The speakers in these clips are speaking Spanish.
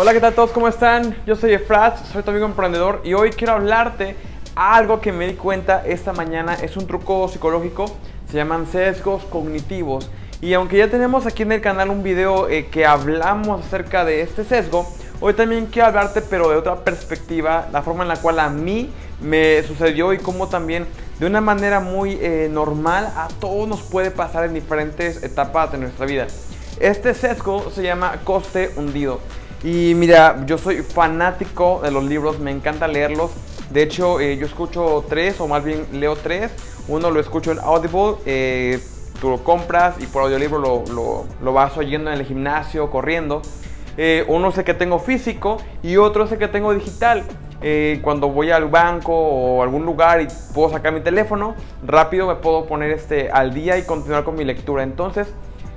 Hola, ¿qué tal todos? ¿Cómo están? Yo soy Efrat, soy tu amigo emprendedor y hoy quiero hablarte algo que me di cuenta esta mañana. Es un truco psicológico, se llaman sesgos cognitivos. Y aunque ya tenemos aquí en el canal un video eh, que hablamos acerca de este sesgo, hoy también quiero hablarte pero de otra perspectiva, la forma en la cual a mí me sucedió y cómo también de una manera muy eh, normal a todos nos puede pasar en diferentes etapas de nuestra vida. Este sesgo se llama coste hundido. Y mira, yo soy fanático de los libros, me encanta leerlos. De hecho, eh, yo escucho tres, o más bien leo tres. Uno lo escucho en Audible, eh, tú lo compras y por audiolibro lo, lo, vas oyendo en el gimnasio, corriendo. Eh, uno el que tengo físico y otro el que tengo digital. cuando voy al banco o algún lugar y puedo sacar mi teléfono, rápido me puedo poner este al día y continuar con mi lectura. Entonces,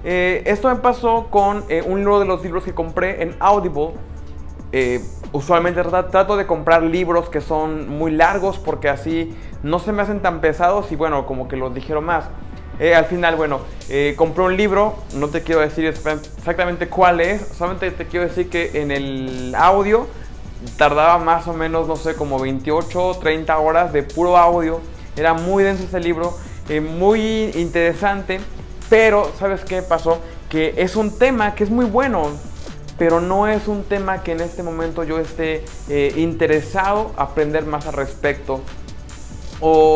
eh, esto me pasó con eh, un libro de los libros que compré en Audible. Eh, usualmente trato de comprar libros que son muy largos porque así no se me hacen tan pesados y bueno, como que los dijeron más. al final, bueno, compré un libro, no te quiero decir exactamente cuál es, solamente te quiero decir que en el audio tardaba más o menos, no sé, como 28 o 30 horas de puro audio. Era muy denso ese libro, muy interesante. Pero, ¿sabes qué pasó? Que es un tema que es muy bueno, pero no es un tema que en este momento yo esté eh, interesado a aprender más al respecto.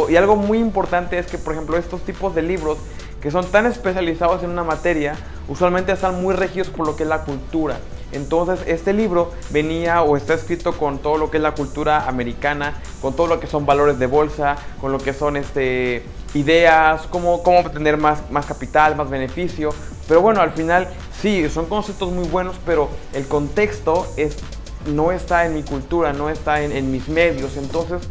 y algo muy importante es que, por ejemplo, estos tipos de libros que son tan especializados en una materia, usualmente están muy regidos por lo que es la cultura. Entonces este libro venía o está escrito con todo lo que es la cultura americana, con todo lo que son valores de bolsa, con lo que son este, ideas, cómo, cómo obtener más, más capital, más beneficio. Pero bueno, al final sí, son conceptos muy buenos, pero el contexto es, no está en mi cultura, no está en, mis medios. Entonces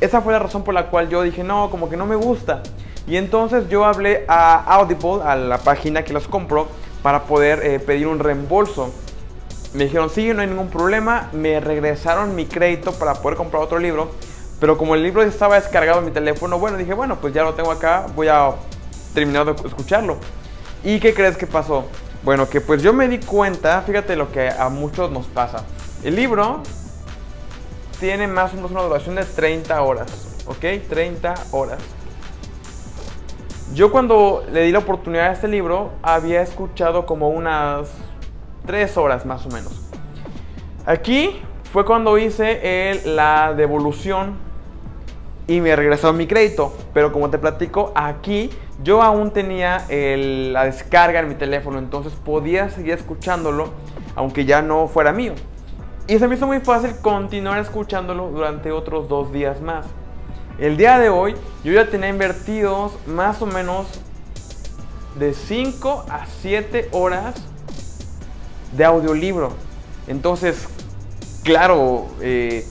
esa fue la razón por la cual yo dije, no, como que no me gusta. Y entonces yo hablé a Audible, a la página que los compró, para poder eh, pedir un reembolso. Me dijeron, sí, no hay ningún problema. Me regresaron mi crédito para poder comprar otro libro. Pero como el libro estaba descargado en mi teléfono, bueno, dije, bueno, pues ya lo tengo acá, voy a terminar de escucharlo. ¿Y qué crees que pasó? Bueno, que pues yo me di cuenta, fíjate lo que a muchos nos pasa. El libro tiene más o menos una duración de 30 horas, ¿ok? 30 horas. Yo cuando le di la oportunidad a este libro, había escuchado como unas 3 horas más o menos. Aquí fue cuando hice la devolución y me regresaron mi crédito. Pero como te platico, aquí yo aún tenía la descarga en mi teléfono, entonces podía seguir escuchándolo aunque ya no fuera mío. Y se me hizo muy fácil continuar escuchándolo durante otros dos días más. El día de hoy yo ya tenía invertidos más o menos de 5 a 7 horas de audiolibro. Entonces, claro, eh,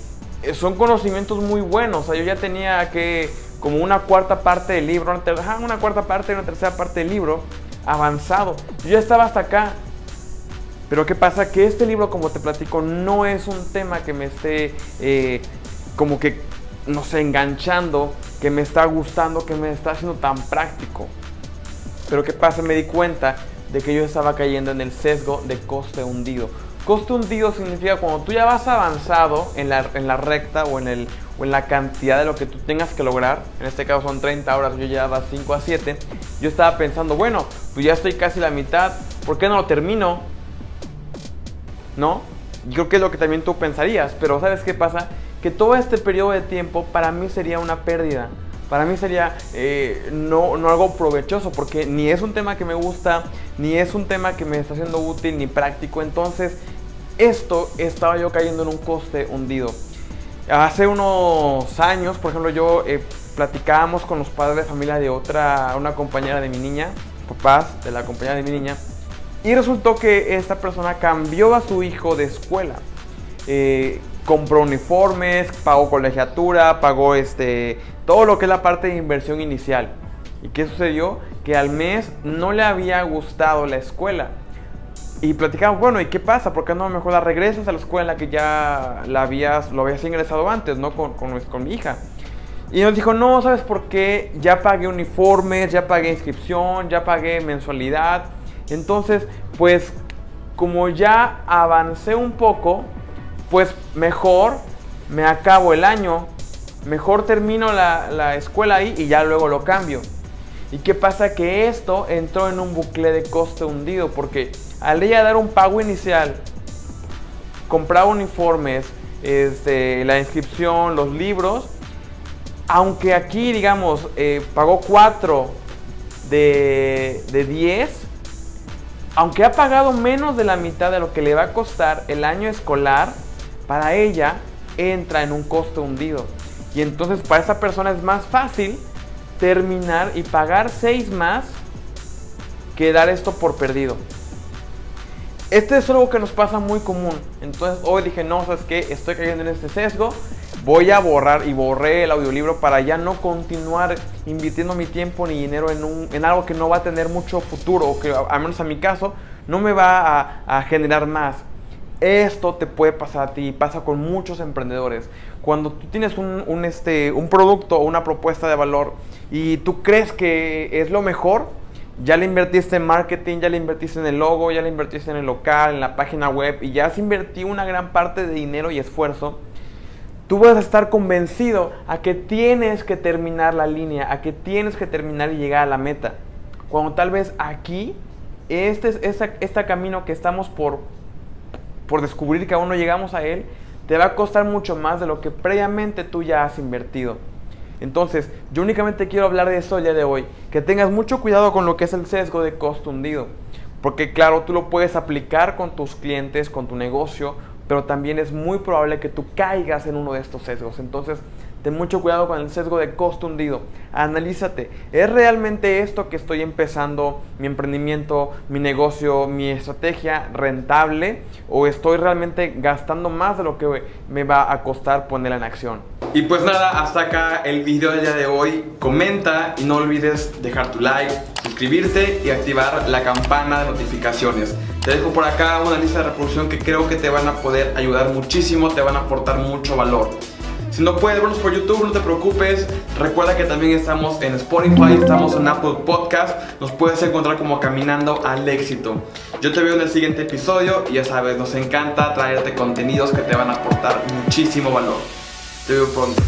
son conocimientos muy buenos. O sea, yo ya tenía que como una cuarta parte del libro, una, una cuarta parte una tercera parte del libro avanzado. Yo ya estaba hasta acá. Pero ¿qué pasa? Que este libro, como te platico, no es un tema que me esté eh, como que no sé, enganchando, que me está gustando, que me está haciendo tan práctico. Pero ¿qué pasa? Me di cuenta de que yo estaba cayendo en el sesgo de coste hundido. Coste hundido significa cuando tú ya vas avanzado en la, en la recta o en, el, o en la cantidad de lo que tú tengas que lograr, en este caso son 30 horas, yo llevaba 5 a 7, yo estaba pensando, bueno, pues ya estoy casi la mitad, ¿por qué no lo termino? ¿No? Yo creo que es lo que también tú pensarías, pero ¿sabes qué pasa? que todo este periodo de tiempo para mí sería una pérdida. Para mí sería eh, no, no algo provechoso porque ni es un tema que me gusta, ni es un tema que me está haciendo útil ni práctico. Entonces, esto estaba yo cayendo en un coste hundido. Hace unos años, por ejemplo, yo eh, platicábamos con los padres de familia de otra, una compañera de mi niña, papás de la compañera de mi niña, y resultó que esta persona cambió a su hijo de escuela. Eh, compró uniformes, pagó colegiatura, pagó este, todo lo que es la parte de inversión inicial. ¿Y qué sucedió? Que al mes no le había gustado la escuela. Y platicamos, bueno, ¿y qué pasa? ¿Por qué no mejor la regresas a la escuela que ya la habías, lo habías ingresado antes, ¿no? Con, con, con mi hija. Y nos dijo, no, ¿sabes por qué? Ya pagué uniformes, ya pagué inscripción, ya pagué mensualidad. Entonces, pues como ya avancé un poco, pues mejor me acabo el año, mejor termino la, la escuela ahí y ya luego lo cambio. ¿Y qué pasa? Que esto entró en un bucle de coste hundido porque al ella dar un pago inicial, compraba uniformes, este, la inscripción, los libros, aunque aquí, digamos, eh, pagó 4 de, de 10, aunque ha pagado menos de la mitad de lo que le va a costar el año escolar, para ella entra en un costo hundido. Y entonces para esa persona es más fácil terminar y pagar 6 más que dar esto por perdido. Este es algo que nos pasa muy común. Entonces hoy dije, no, ¿sabes qué? Estoy cayendo en este sesgo. Voy a borrar y borré el audiolibro para ya no continuar invirtiendo mi tiempo ni dinero en, un, en algo que no va a tener mucho futuro o que al menos en mi caso no me va a, a generar más. Esto te puede pasar a ti, pasa con muchos emprendedores. Cuando tú tienes un, un, este, un producto o una propuesta de valor y tú crees que es lo mejor, ya le invertiste en marketing, ya le invertiste en el logo, ya le invertiste en el local, en la página web y ya has invertido una gran parte de dinero y esfuerzo, tú vas a estar convencido a que tienes que terminar la línea, a que tienes que terminar y llegar a la meta. Cuando tal vez aquí, este es este camino que estamos por, por descubrir que aún no llegamos a él, te va a costar mucho más de lo que previamente tú ya has invertido. Entonces, yo únicamente quiero hablar de eso el día de hoy. Que tengas mucho cuidado con lo que es el sesgo de costo hundido. Porque claro, tú lo puedes aplicar con tus clientes, con tu negocio, pero también es muy probable que tú caigas en uno de estos sesgos. Entonces, ten mucho cuidado con el sesgo de costo hundido. Analízate, ¿es realmente esto que estoy empezando, mi emprendimiento, mi negocio, mi estrategia rentable? ¿O estoy realmente gastando más de lo que me va a costar ponerla en acción? Y pues nada, hasta acá el video del día de hoy. Comenta y no olvides dejar tu like, suscribirte y activar la campana de notificaciones. Te dejo por acá una lista de reproducción que creo que te van a poder ayudar muchísimo, te van a aportar mucho valor. Si no puedes vernos por YouTube, no te preocupes. Recuerda que también estamos en Spotify, estamos en Apple Podcast. Nos puedes encontrar como Caminando al Éxito. Yo te veo en el siguiente episodio y ya sabes, nos encanta traerte contenidos que te van a aportar muchísimo valor. Te veo pronto.